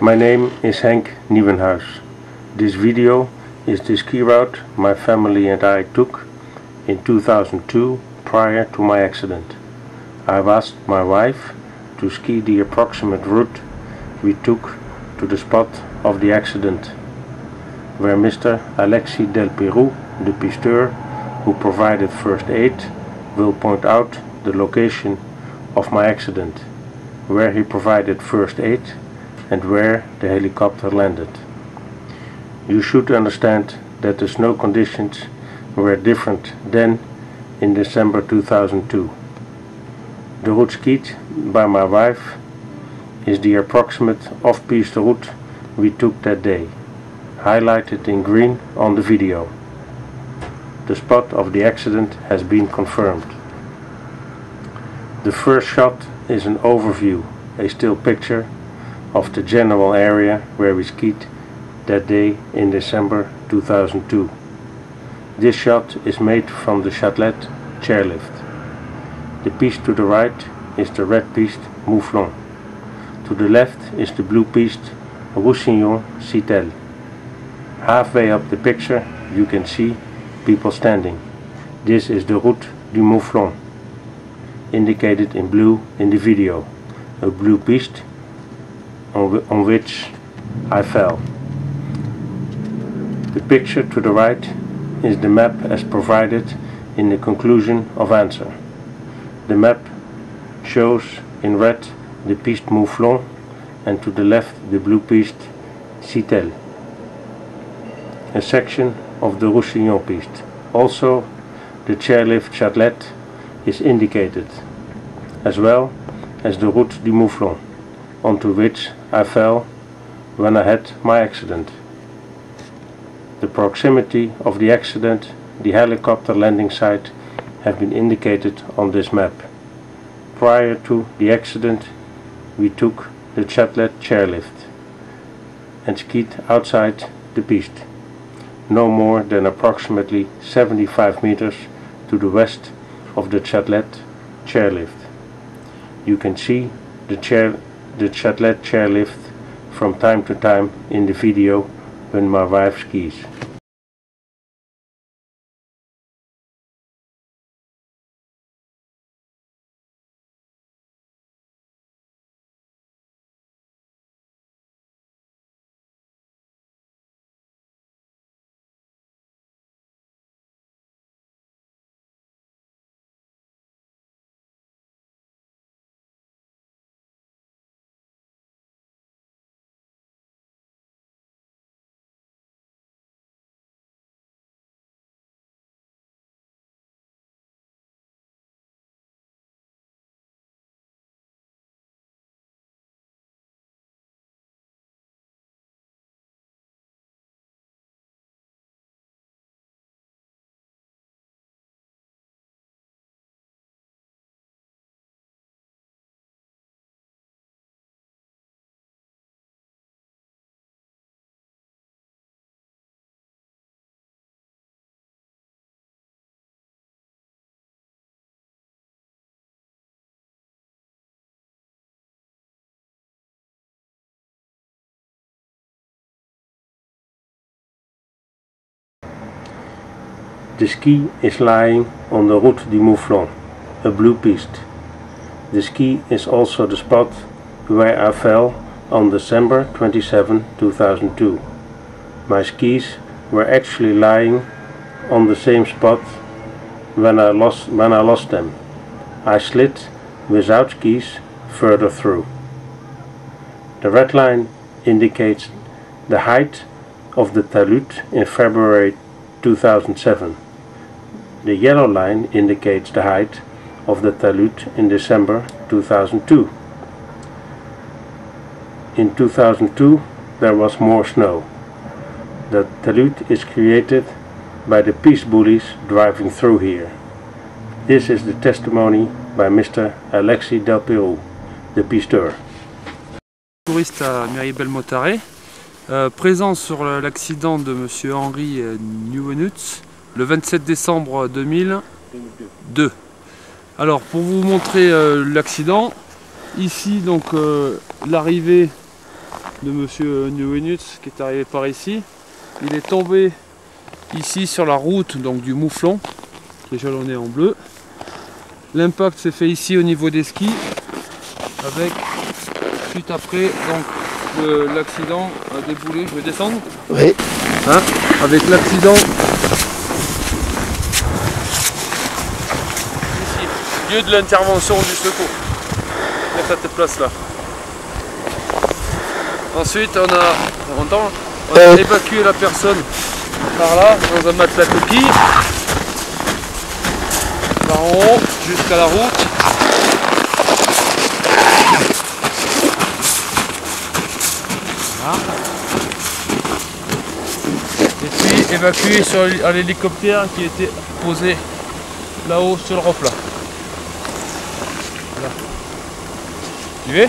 My name is Henk Nieuwenhuys. This video is the ski route my family and I took in 2002 prior to my accident. I've asked my wife to ski the approximate route we took to the spot of the accident, where Mr. Alexis Del Peru, the pisteur who provided first aid, will point out the location of my accident, where he provided first aid and where the helicopter landed. You should understand that the snow conditions were different then in December 2002. The route skied by my wife is the approximate off-piste route we took that day, highlighted in green on the video. The spot of the accident has been confirmed. The first shot is an overview, a still picture of the general area where we skied that day in December 2002. This shot is made from the Chatelet chairlift. The piste to the right is the red piste Mouflon. To the left is the blue piste Roussillon Citel. Halfway up the picture you can see people standing. This is the route du Mouflon, indicated in blue in the video, a blue piste on, on which I fell. The picture to the right is the map as provided in the conclusion of answer. The map shows in red the piste Mouflon and to the left the blue piste Citel. A section of the Roussillon piste. Also the chairlift Chatelet is indicated, as well as the route du Mouflon, onto which I fell when I had my accident. The proximity of the accident, the helicopter landing site have been indicated on this map. Prior to the accident we took the Chatelet chairlift and skied outside the piste, no more than approximately 75 meters to the west of the Chatelet chairlift. You can see the, chair, the Chatelet chairlift from time to time in the video when my wife skis. The ski is lying on the Route du Mouflon, a blue piste. The ski is also the spot where I fell on December 27, 2002. My skis were actually lying on the same spot when I lost, when I lost them. I slid without skis further through. The red line indicates the height of the talud in February 2007. The yellow line indicates the height of the talud in December 2002. In 2002 there was more snow. The talud is created by the piste bullies driving through here. This is the testimony by Mr. Alexis Del Peru, the pisteur. Touriste à Méribel-Mottaret, euh, présent sur l'accident de Henri euh, Nieuwenhuts le 27 décembre 2002. Alors pour vous montrer euh, l'accident, ici donc euh, l'arrivée de monsieur Nieuwenhuts qui est arrivé par ici. Il est tombé ici sur la route donc du mouflon qui est jalonné en bleu. L'impact s'est fait ici au niveau des skis avec suite après donc l'accident a déboulé. Je vais descendre? Oui. Hein? Avec l'accident ici, lieu de l'intervention du secours. Mets à cette place là. Ensuite on a, on entend, on a Euh. évacué la personne par là dans un matelas coquille par en haut jusqu'à la route. Voilà. Et puis évacué sur l'hélicoptère qui était posé là-haut sur le replat. Тебе?